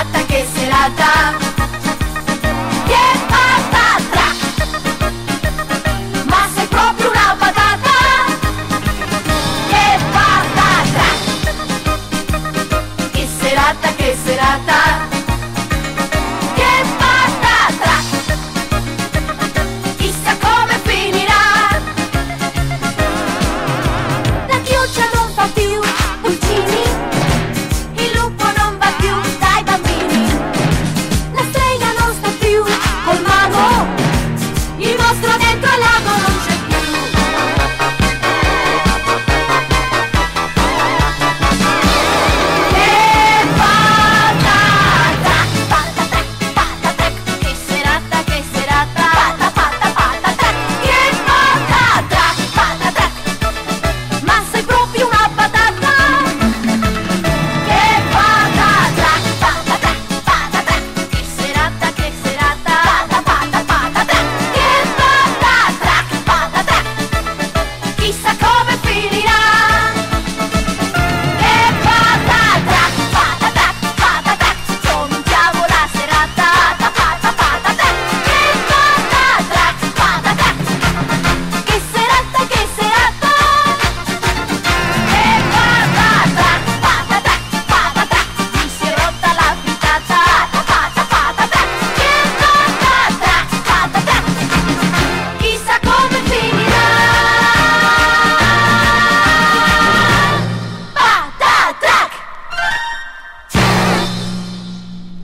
serata che serata